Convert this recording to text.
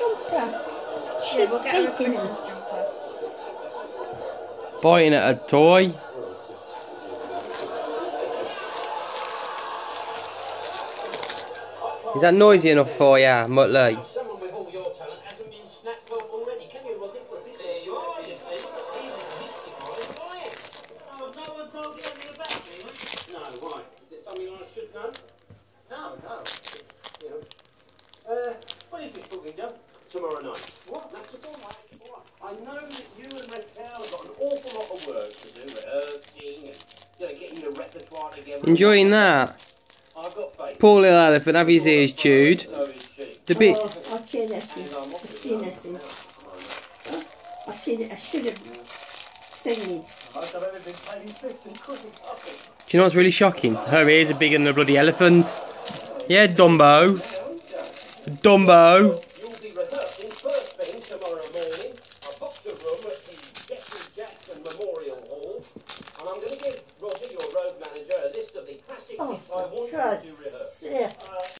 jumper. Yeah, we'll get her a Christmas it. jumper. Biting at a toy. Is that noisy enough for you, Muttley? Someone with all your talent hasn't been snapped up already, can you, Rodney? There you you see. To mystify a. Oh, no one told you anything about me, huh? No, why? Is it something I should know? No, no. You know. Uh, when is this booking done? Tomorrow night. What? That's all right. All right. I know that you and Raquel have got an awful lot of work to do, rehearsing and you know, getting your repertoire together. Enjoying that? I've got faith. Poor little elephant, have his ears chewed. So is she. The bit. Oh, okay, Nessie. I've seen Nessie. I've seen it. I should have thingied. Most I've ever been paying 50 quid a copy. Do you know what's really shocking? Her ears are bigger than a bloody elephant. Yeah, Dumbo. Dumbo. want. Yeah.